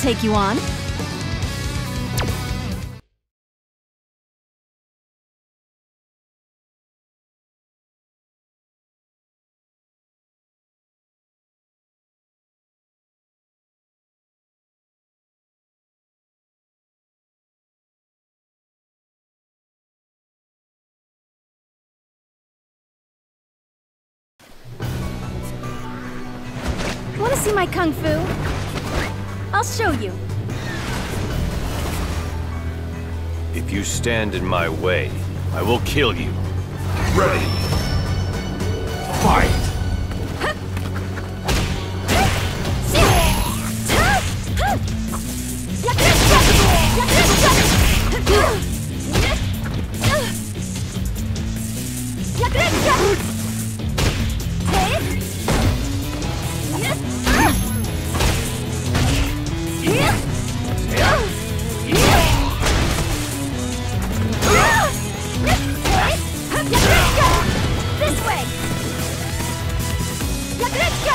take you on. Want to see my kung fu? I'll show you. If you stand in my way, I will kill you. Ready. Fight.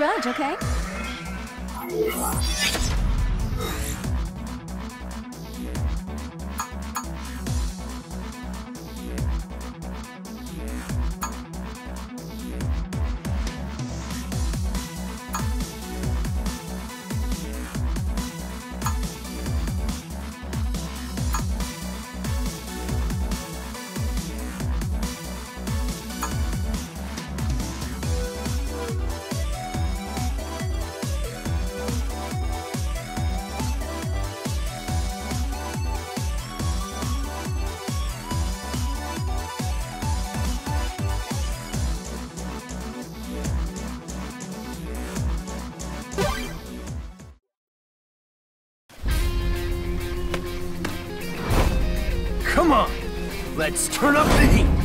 grudge, okay? Let's turn up the heat!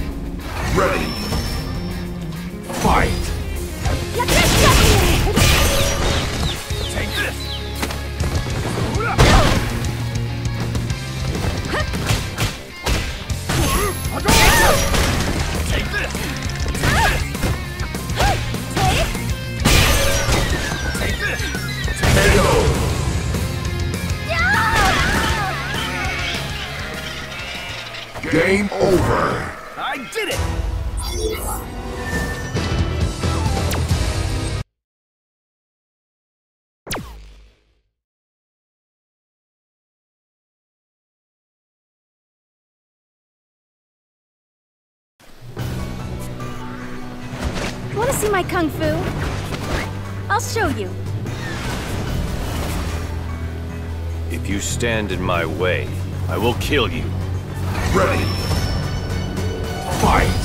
Game over. I did it! Want to see my kung fu? I'll show you. If you stand in my way, I will kill you. Ready. Fight.